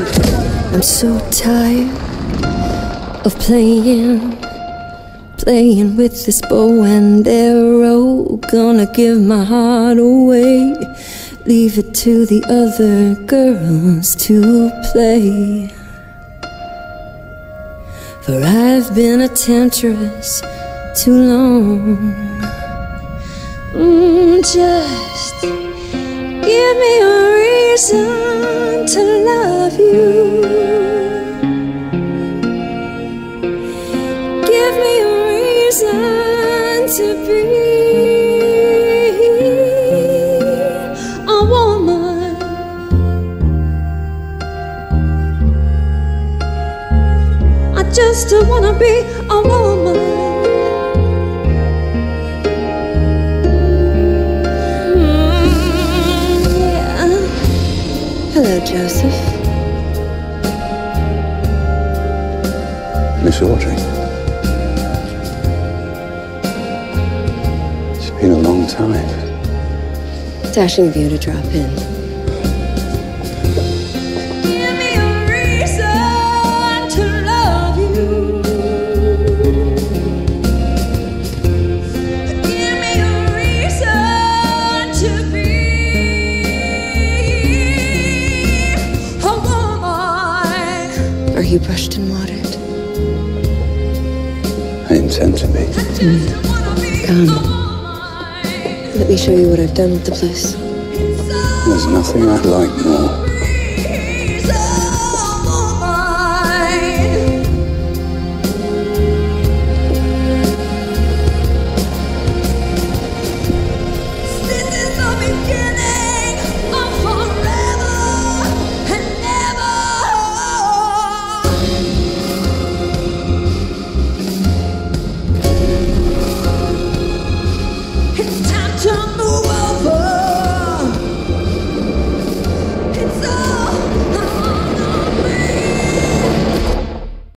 I'm so tired of playing, playing with this bow and arrow. Gonna give my heart away, leave it to the other girls to play. For I've been a temptress too long. Mm, just give me a reason me a reason to be a woman. I just wanna be a woman. Mm. Hello, Joseph. Miss Audrey. Been a time. Dashing of you to drop in. Give me a reason to love you. Give me a reason to be a woman. Are you brushed and watered? I intend to be. Come. Let me show you what I've done with the place. There's nothing I'd like more